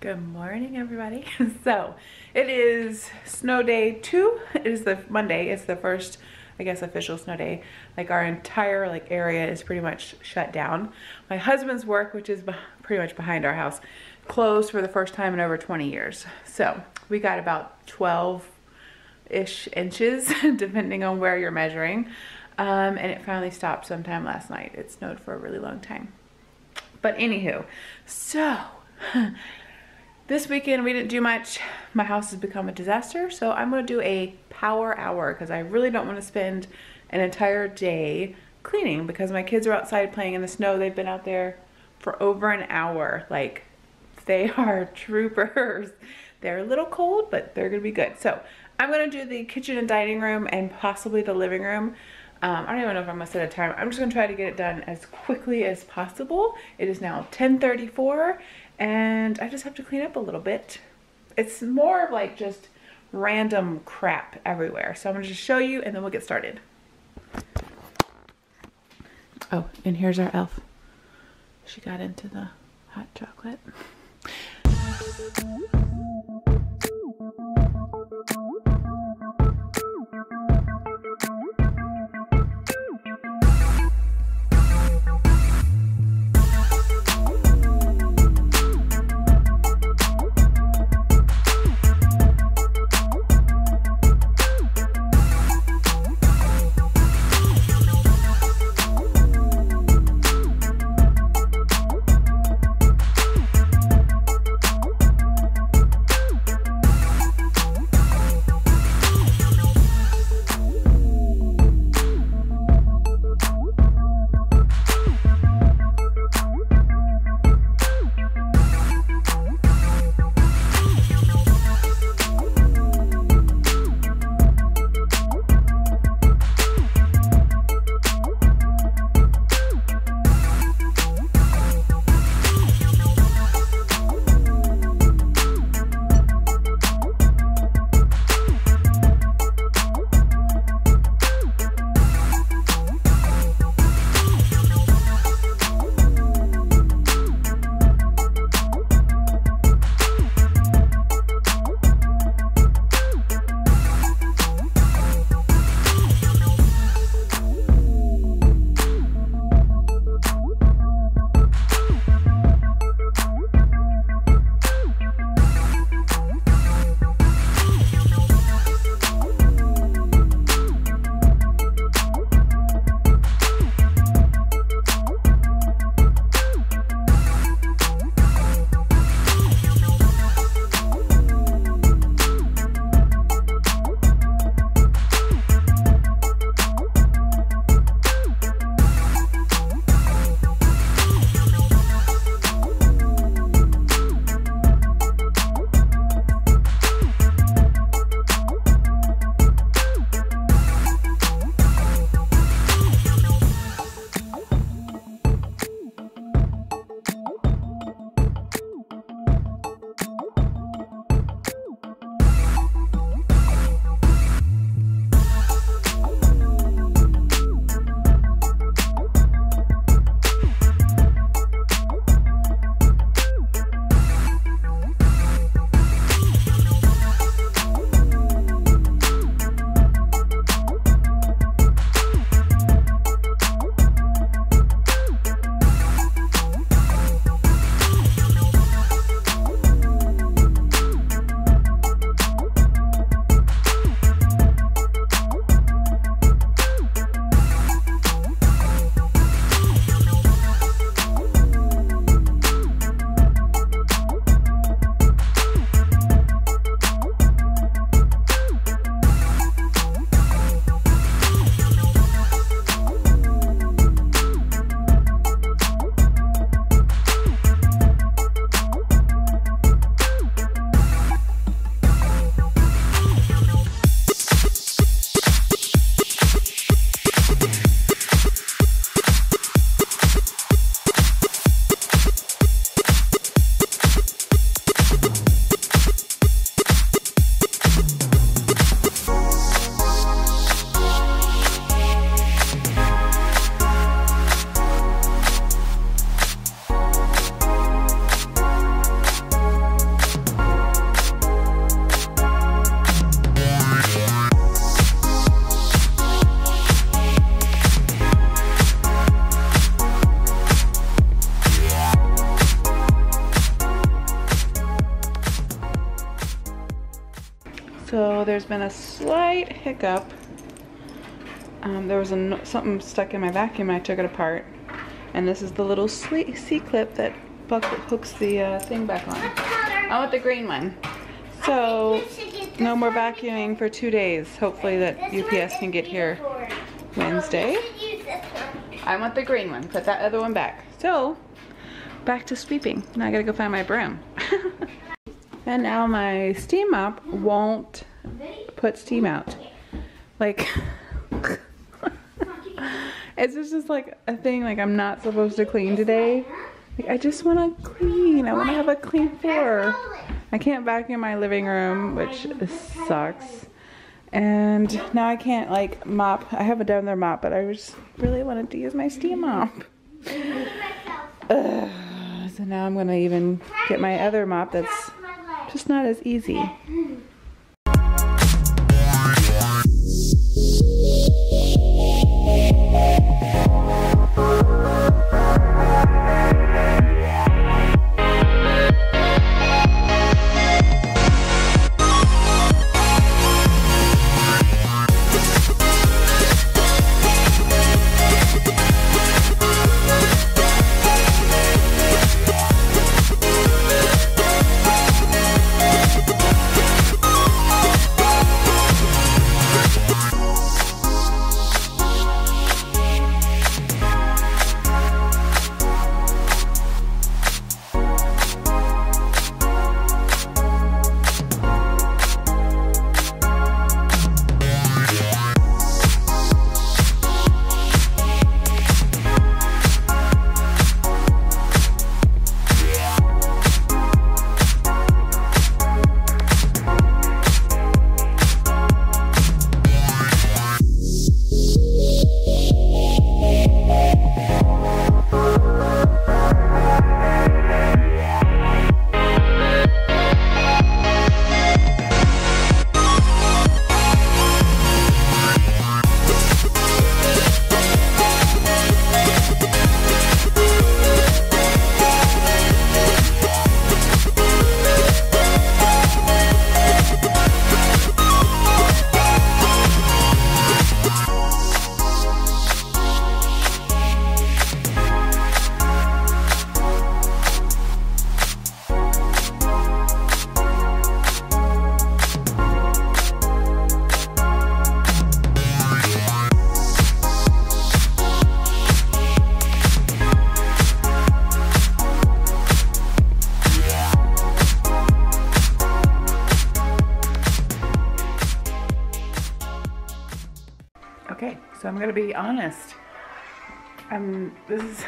Good morning, everybody. So it is snow day two. It is the Monday. It's the first, I guess, official snow day. Like our entire like area is pretty much shut down. My husband's work, which is pretty much behind our house, closed for the first time in over 20 years. So we got about 12 ish inches, depending on where you're measuring. Um, and it finally stopped sometime last night. It snowed for a really long time. But anywho, so this weekend we didn't do much. My house has become a disaster, so I'm gonna do a power hour because I really don't wanna spend an entire day cleaning because my kids are outside playing in the snow. They've been out there for over an hour. Like, they are troopers. They're a little cold, but they're gonna be good. So I'm gonna do the kitchen and dining room and possibly the living room. Um, I don't even know if I'm gonna set a time. I'm just gonna try to get it done as quickly as possible. It is now 1034 and I just have to clean up a little bit. It's more of like just random crap everywhere. So I'm gonna just show you and then we'll get started. Oh, and here's our elf. She got into the hot chocolate. There's been a slight hiccup. Um, there was a, something stuck in my vacuum and I took it apart. And this is the little C-clip that hooks the uh, thing back on. I want the green one. So no more vacuuming for two days. Hopefully that UPS can get here Wednesday. I want the green one. Put that other one back. So back to sweeping. Now I gotta go find my broom. and now my steam mop won't put steam out. Like, it's just like a thing like I'm not supposed to clean today. Like, I just want to clean. I want to have a clean floor. I can't vacuum my living room, which sucks. And now I can't like mop. I have a down there mop, but I just really wanted to use my steam mop. Ugh. So now I'm gonna even get my other mop that's just not as easy. Okay, so I'm gonna be honest. I'm, this is,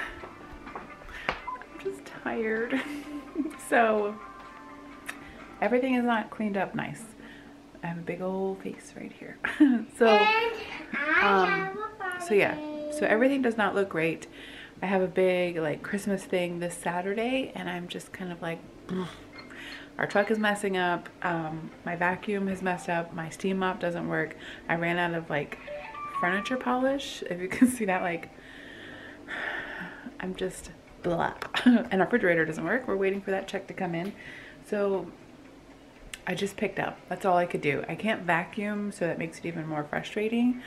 I'm just tired. so, everything is not cleaned up nice. I have a big old face right here. so, um, so yeah, so everything does not look great. I have a big like Christmas thing this Saturday and I'm just kind of like, our truck is messing up. Um, my vacuum has messed up. My steam mop doesn't work. I ran out of like furniture polish. If you can see that, like, I'm just blah. and our refrigerator doesn't work. We're waiting for that check to come in. So I just picked up. That's all I could do. I can't vacuum, so that makes it even more frustrating.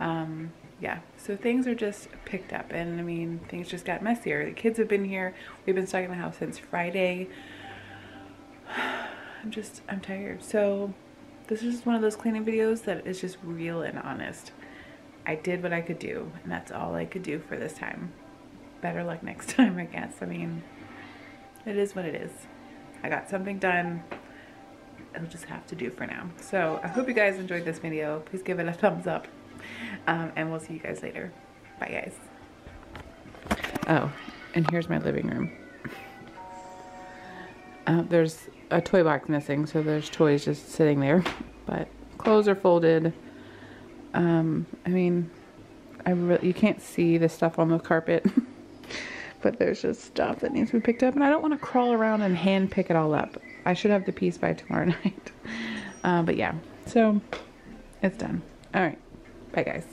Um, yeah, so things are just picked up. And I mean, things just got messier. The kids have been here. We've been stuck in the house since Friday. I'm just, I'm tired. So this is one of those cleaning videos that is just real and honest. I did what I could do, and that's all I could do for this time. Better luck next time, I guess. I mean, it is what it is. I got something done. It'll just have to do for now. So I hope you guys enjoyed this video. Please give it a thumbs up. Um, and we'll see you guys later. Bye, guys. Oh, and here's my living room. Uh, there's a toy box missing, so there's toys just sitting there. But clothes are folded. Um, I mean, I really, you can't see the stuff on the carpet, but there's just stuff that needs to be picked up, and I don't want to crawl around and hand pick it all up. I should have the piece by tomorrow night. Uh, but yeah, so it's done. All right, bye guys.